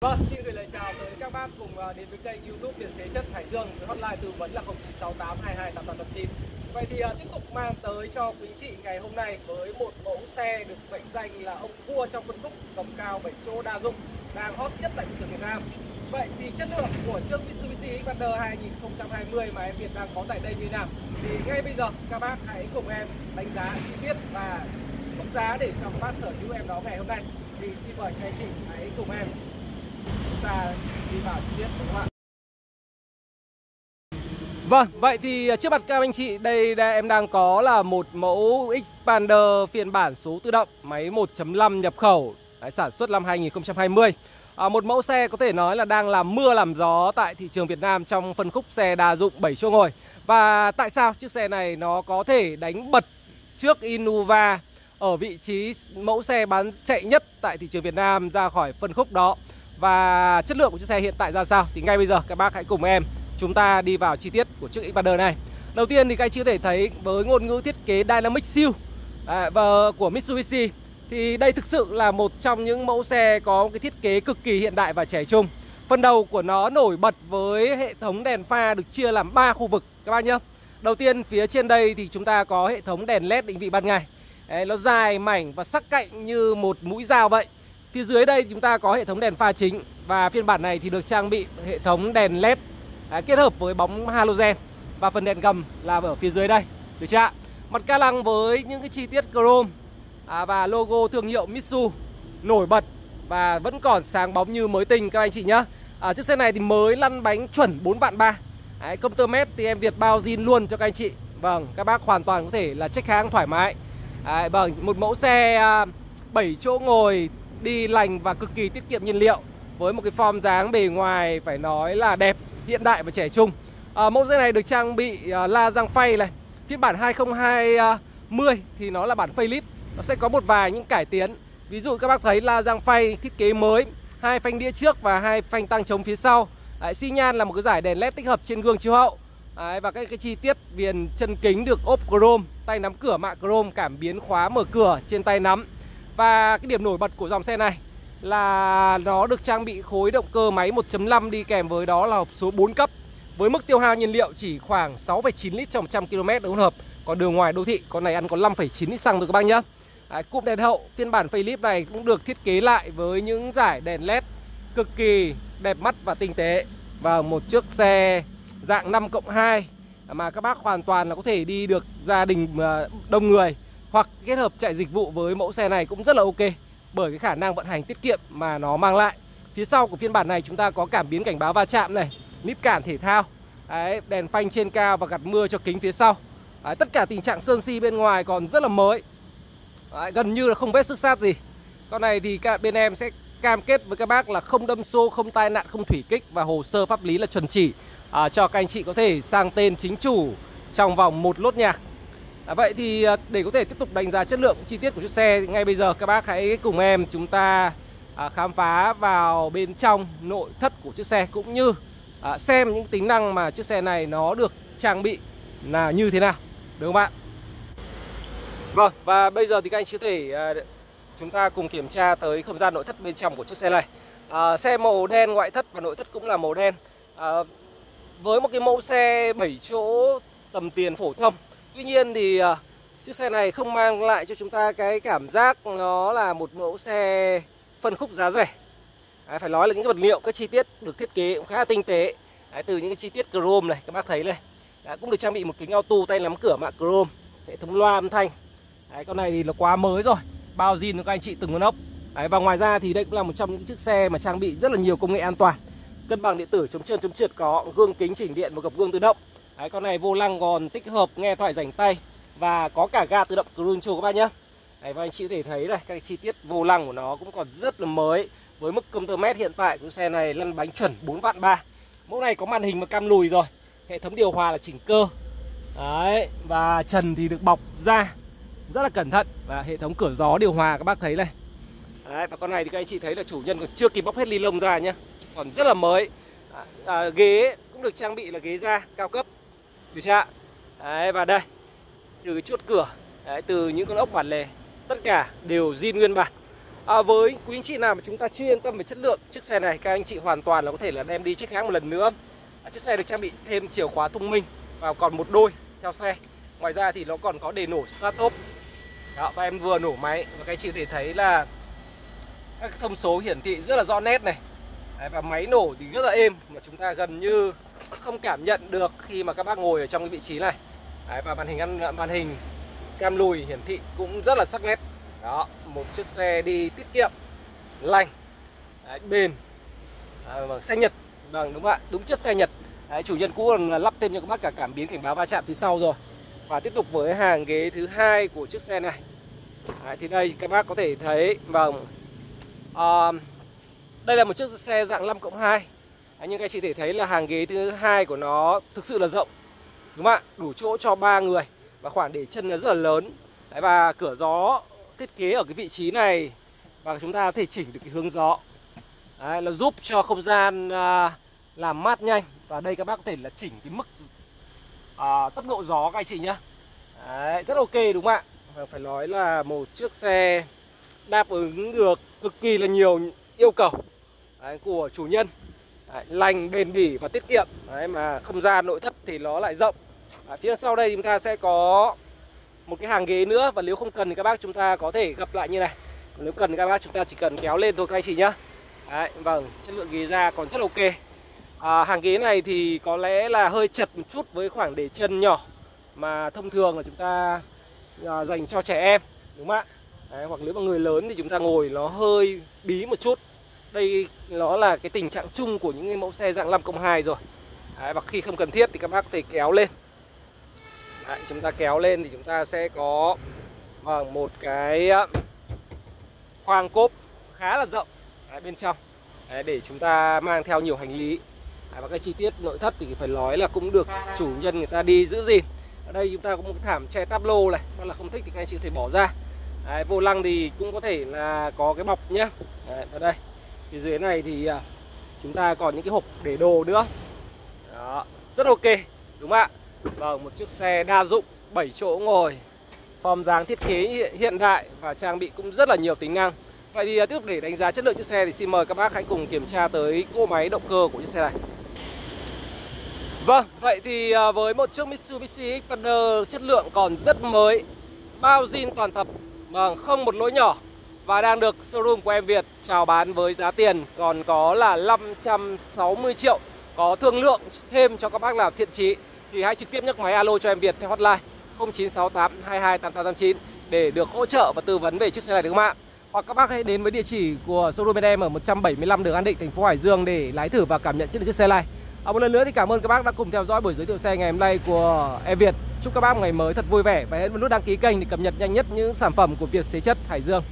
Vâng, xin gửi lời chào tới các bác cùng à, đến với kênh YouTube Việt Thế Chất Hải Dương với hotline tư vấn là 0968 22 8889. Vậy thì à, tiếp tục mang tới cho quý chị ngày hôm nay với một mẫu xe được mệnh danh là ông vua trong phân khúc tầm cao 7 chỗ đa dụng đang hot nhất tại thị trường Việt Nam. Vậy thì chất lượng của chiếc Mitsubishi Xpander 2020 mà em Việt đang có tại đây như nào? Thì ngay bây giờ các bác hãy cùng em đánh giá chi tiết và mức giá để cho các bác sở hữu em đó ngày hôm nay. Thì xin mời các chị hãy cùng em chúng ta đi vào chi tiết đúng không ạ? Vâng, vậy thì trước mặt các anh chị đây, đây em đang có là một mẫu Xpander phiên bản số tự động máy 1.5 nhập khẩu đấy, sản xuất năm 2020 à, Một mẫu xe có thể nói là đang làm mưa làm gió tại thị trường Việt Nam trong phân khúc xe đa dụng 7 chỗ ngồi Và tại sao chiếc xe này nó có thể đánh bật trước Innova ở vị trí mẫu xe bán chạy nhất tại thị trường Việt Nam ra khỏi phân khúc đó và chất lượng của chiếc xe hiện tại ra sao thì ngay bây giờ các bác hãy cùng em chúng ta đi vào chi tiết của chiếc Xpander này. Đầu tiên thì các anh chị có thể thấy với ngôn ngữ thiết kế Dynamic Seal à, và của Mitsubishi thì đây thực sự là một trong những mẫu xe có cái thiết kế cực kỳ hiện đại và trẻ trung. Phần đầu của nó nổi bật với hệ thống đèn pha được chia làm 3 khu vực các bác nhé. Đầu tiên phía trên đây thì chúng ta có hệ thống đèn led định vị ban ngày. Đấy, nó dài mảnh và sắc cạnh như một mũi dao vậy. Phía dưới đây chúng ta có hệ thống đèn pha chính và phiên bản này thì được trang bị hệ thống đèn led à, kết hợp với bóng halogen và phần đèn gầm là ở phía dưới đây được chưa ạ? Mặt ca lăng với những cái chi tiết chrome à, và logo thương hiệu Mitsu nổi bật và vẫn còn sáng bóng như mới tinh các anh chị nhé à, chiếc xe này thì mới lăn bánh chuẩn 4 vạn 3 Đấy, công tơ mét thì em Việt bao zin luôn cho các anh chị. Vâng, các bác hoàn toàn có thể là check hàng thoải mái. Đấy, Vâng, một mẫu xe à, 7 chỗ ngồi đi lành và cực kỳ tiết kiệm nhiên liệu Với một cái form dáng bề ngoài phải nói là đẹp hiện đại và trẻ trung. À, Mẫu xe này được trang bị à, la răng phay này Phiên bản 2020 à, thì nó là bản facelift Nó sẽ có một vài những cải tiến. Ví dụ các bác thấy la răng phay thiết kế mới hai phanh đĩa trước và hai phanh tăng chống phía sau. Đấy, xi nhan là một cái giải đèn led tích hợp trên gương chiếu hậu. Đấy, và cái, cái chi tiết viền chân kính được ốp chrome tay nắm cửa mạ chrome cảm biến khóa mở cửa trên tay nắm và cái điểm nổi bật của dòng xe này là nó được trang bị khối động cơ máy 1.5 đi kèm với đó là hộp số 4 cấp với mức tiêu hao nhiên liệu chỉ khoảng 6,9 lít trong 100 km được hỗn hợp. Còn đường ngoài đô thị con này ăn có 5,9 lít xăng thôi các bác nhá. à, cụm đèn hậu phiên bản facelift này cũng được thiết kế lại với những giải đèn led cực kỳ đẹp mắt và tinh tế và một chiếc xe dạng 5 cộng 2 mà các bác hoàn toàn là có thể đi được gia đình à, đông người hoặc kết hợp chạy dịch vụ với mẫu xe này cũng rất là ok bởi cái khả năng vận hành tiết kiệm mà nó mang lại. Phía sau của phiên bản này chúng ta có cảm biến cảnh báo va chạm này, níp cản thể thao, Đấy, đèn phanh trên cao và gạt mưa cho kính phía sau. Đấy, tất cả tình trạng sơn si bên ngoài còn rất là mới. Đấy, gần như là không vết xước sát gì. Con này thì các bên em sẽ cam kết với các bác là không đâm xô, không tai nạn, không thủy kích và hồ sơ pháp lý là chuẩn chỉ à, cho các anh chị có thể sang tên chính chủ trong vòng một lốt nhạc. À, vậy thì à, để có thể tiếp tục đánh giá chất lượng chi tiết của chiếc xe ngay bây giờ các bác hãy cùng em chúng ta à, khám phá vào bên trong nội thất của chiếc xe cũng như à, xem những tính năng mà chiếc xe này nó được trang bị là như thế nào được không bạn? Vâng và bây giờ thì các anh chị có thể à, chúng ta cùng kiểm tra tới không gian nội thất bên trong của chiếc xe này. À, xe màu đen ngoại thất và nội thất cũng là màu đen. À, với một cái mẫu xe 7 chỗ tầm tiền phổ thông Tuy nhiên thì à, chiếc xe này không mang lại cho chúng ta cái cảm giác nó là một mẫu xe phân khúc giá rẻ. Đấy, Phải nói là những cái vật liệu, các chi tiết được thiết kế cũng khá là tinh tế. Đấy, Từ những cái chi tiết chrome này các bác thấy này. Đấy, Cũng được trang bị một kính auto tay nắm cửa mạ chrome Hệ thống loa âm thanh. Đấy, Con này thì nó quá mới rồi Bao zin các anh chị từng con ốc. Đấy, Và ngoài ra thì đây cũng là một trong những chiếc xe mà trang bị rất là nhiều công nghệ an toàn. Cân bằng điện tử chống trơn chống trượt có Gương kính chỉnh điện và gập gương tự động. Đấy, con này vô lăng còn tích hợp nghe thoại rảnh tay và có cả ga tự động cruise control các bạn nhé. Đấy, và anh chị có thể thấy này các chi tiết vô lăng của nó cũng còn rất là mới. Với mức công tơ mét hiện tại của xe này lăn bánh chuẩn 4 vạn 3 mẫu này có màn hình và cam lùi rồi hệ thống điều hòa là chỉnh cơ. Đấy và trần thì được bọc da rất là cẩn thận. Và hệ thống cửa gió điều hòa các bác thấy này. Đấy và con này thì các anh chị thấy là chủ nhân còn chưa kịp bóc hết ly lông ra nhá. Còn rất là mới. À, à, ghế cũng được trang bị là ghế da cao cấp từ xa đấy và đây từ cái chốt cửa đấy, từ những con ốc bản lề tất cả đều zin nguyên bản. À, với quý anh chị nào mà chúng ta chưa yên tâm về chất lượng chiếc xe này các anh chị hoàn toàn là có thể là đem đi chiếc khác một lần nữa. À, chiếc xe được trang bị thêm chìa khóa thông minh và còn một đôi theo xe. Ngoài ra thì nó còn có đề nổ start up đó, và em vừa nổ máy và các anh chị có thể thấy là các thông số hiển thị rất là rõ nét này. Đấy, và máy nổ thì rất là êm mà chúng ta gần như không cảm nhận được khi mà các bác ngồi ở trong cái vị trí này. Đấy, và màn hình ăn màn hình cam lùi hiển thị cũng rất là sắc nét. Đó một chiếc xe đi tiết kiệm lành Đấy, bền à, vâng, xe nhật. Vâng đúng không ạ đúng chiếc xe nhật. Đấy, chủ nhân cũ là lắp thêm cho các bác cả cảm biến cảnh báo va chạm phía sau rồi. Và tiếp tục với hàng ghế thứ hai của chiếc xe này. Đấy, thì đây các bác có thể thấy vâng à, đây là một chiếc xe dạng 5 cộng 2 À, đấy, nhưng các chị thể thấy là hàng ghế thứ hai của nó thực sự là rộng đúng không ạ? Đủ chỗ cho ba người và khoảng để chân nó rất là lớn. Đấy, và cửa gió thiết kế ở cái vị trí này và chúng ta có thể chỉnh được cái hướng gió. Đấy, nó giúp cho không gian à, làm mát nhanh và đây các bác có thể là chỉnh cái mức à, tốc độ gió các anh chị nhá. Đấy, rất ok đúng không ạ? Phải nói là một chiếc xe đáp ứng được cực kỳ là nhiều yêu cầu đấy, của chủ nhân đấy, lành bền bỉ và tiết kiệm. Đấy, mà không gian nội thất thì nó lại rộng. À, phía sau đây chúng ta sẽ có một cái hàng ghế nữa và nếu không cần thì các bác chúng ta có thể gập lại như này. Nếu cần thì các bác chúng ta chỉ cần kéo lên thôi các anh chị nhá. Đấy, vâng chất lượng ghế da còn rất ok. À, hàng ghế này thì có lẽ là hơi chật một chút với khoảng để chân nhỏ mà thông thường là chúng ta à, dành cho trẻ em đúng không ạ? Đấy, hoặc nếu mà người lớn thì chúng ta ngồi nó hơi bí một chút đây nó là cái tình trạng chung của những cái mẫu xe dạng 5 cộng 2 rồi. Đấy, và khi không cần thiết thì các bác có thể kéo lên. Đấy, chúng ta kéo lên thì chúng ta sẽ có ờ, một cái ờ, khoang cốp khá là rộng Đấy, bên trong. Đấy, để chúng ta mang theo nhiều hành lý. Đấy, và cái chi tiết nội thất thì phải nói là cũng được chủ nhân người ta đi giữ gìn. Ở đây chúng ta có một cái thảm che táp lô này hoặc là không thích thì các anh chị có thể bỏ ra. Đấy, vô lăng thì cũng có thể là có cái bọc nhá. Đấy, vào đây phía dưới này thì à, chúng ta còn những cái hộp để đồ nữa. Đó, rất ok đúng không ạ? Vâng, một chiếc xe đa dụng 7 chỗ ngồi Form dáng thiết kế hiện đại và trang bị cũng rất là nhiều tính năng. Vậy thì à, tiếp tục để đánh giá chất lượng chiếc xe thì xin mời các bác hãy cùng kiểm tra tới cỗ máy động cơ của chiếc xe này. Vâng, vậy thì à, với một chiếc Mitsubishi Xpander chất lượng còn rất mới Bao zin toàn tập Vâng, không một lỗi nhỏ. Và đang được showroom của em Việt chào bán với giá tiền còn có là 560 triệu Có thương lượng thêm cho các bác nào thiện chí Thì hãy trực tiếp nhấc máy alo cho em Việt theo hotline 0968 22 8889 Để được hỗ trợ và tư vấn về chiếc xe này được không ạ hoặc các bác hãy đến với địa chỉ của showroom bên em ở 175 đường An Định, thành phố Hải Dương để lái thử và cảm nhận chiếc chiếc xe này. À, một lần nữa thì cảm ơn các bác đã cùng theo dõi buổi giới thiệu xe ngày hôm nay của em Việt. Chúc các bác một ngày mới thật vui vẻ và hãy nút đăng ký kênh để cập nhật nhanh nhất những sản phẩm của Việt Xế Chất Hải Dương.